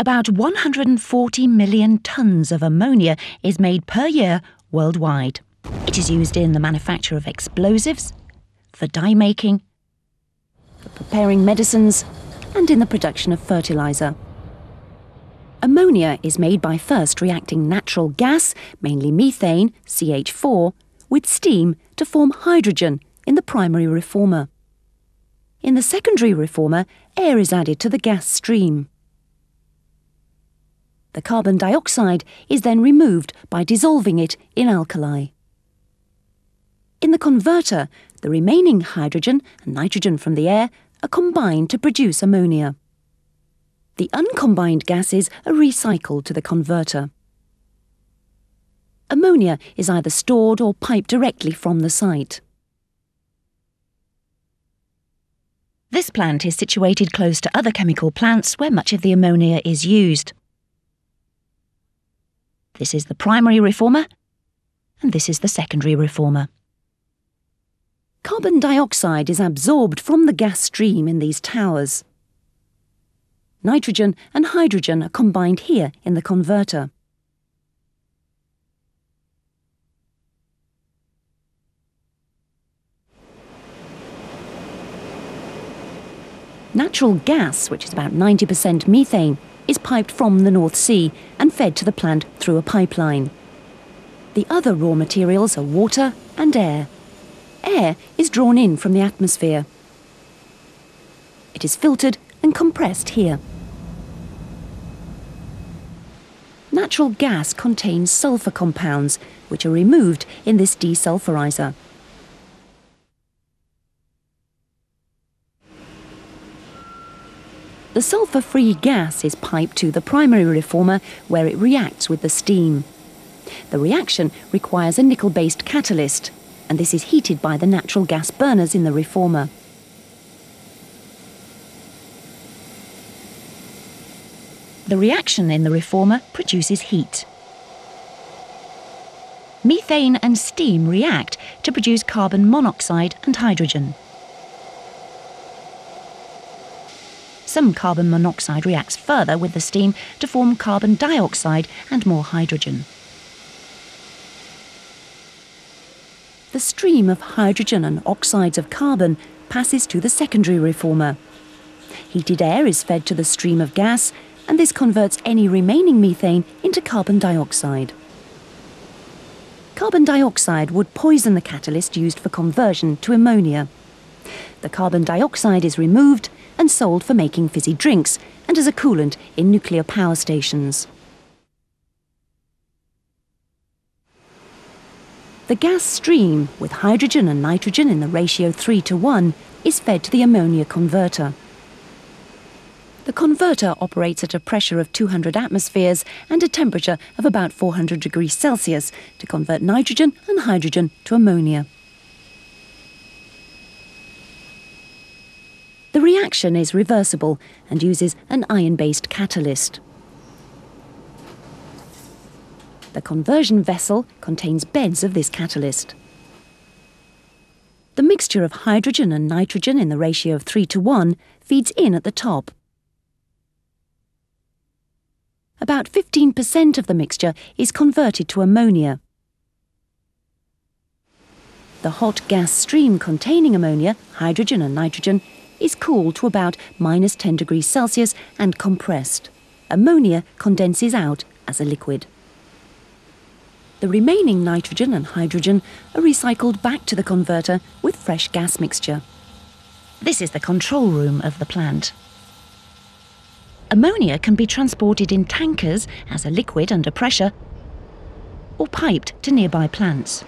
About 140 million tonnes of ammonia is made per year worldwide. It is used in the manufacture of explosives, for dye making, for preparing medicines, and in the production of fertiliser. Ammonia is made by first reacting natural gas, mainly methane, CH4, with steam to form hydrogen in the primary reformer. In the secondary reformer, air is added to the gas stream. The carbon dioxide is then removed by dissolving it in alkali. In the converter, the remaining hydrogen and nitrogen from the air are combined to produce ammonia. The uncombined gases are recycled to the converter. Ammonia is either stored or piped directly from the site. This plant is situated close to other chemical plants where much of the ammonia is used. This is the primary reformer, and this is the secondary reformer. Carbon dioxide is absorbed from the gas stream in these towers. Nitrogen and hydrogen are combined here in the converter. Natural gas, which is about 90% methane, is piped from the North Sea and fed to the plant through a pipeline. The other raw materials are water and air. Air is drawn in from the atmosphere. It is filtered and compressed here. Natural gas contains sulfur compounds, which are removed in this desulfurizer. The sulfur-free gas is piped to the primary reformer where it reacts with the steam. The reaction requires a nickel-based catalyst, and this is heated by the natural gas burners in the reformer. The reaction in the reformer produces heat. Methane and steam react to produce carbon monoxide and hydrogen. Some carbon monoxide reacts further with the steam to form carbon dioxide and more hydrogen. The stream of hydrogen and oxides of carbon passes to the secondary reformer. Heated air is fed to the stream of gas, and this converts any remaining methane into carbon dioxide. Carbon dioxide would poison the catalyst used for conversion to ammonia. The carbon dioxide is removed and sold for making fizzy drinks and as a coolant in nuclear power stations. The gas stream, with hydrogen and nitrogen in the ratio 3 to 1, is fed to the ammonia converter. The converter operates at a pressure of 200 atmospheres and a temperature of about 400 degrees Celsius to convert nitrogen and hydrogen to ammonia. The reaction is reversible and uses an iron-based catalyst. The conversion vessel contains beds of this catalyst. The mixture of hydrogen and nitrogen in the ratio of 3 to 1 feeds in at the top. About 15% of the mixture is converted to ammonia. The hot gas stream containing ammonia, hydrogen and nitrogen is cooled to about minus 10 degrees Celsius and compressed. Ammonia condenses out as a liquid. The remaining nitrogen and hydrogen are recycled back to the converter with fresh gas mixture. This is the control room of the plant. Ammonia can be transported in tankers as a liquid under pressure or piped to nearby plants.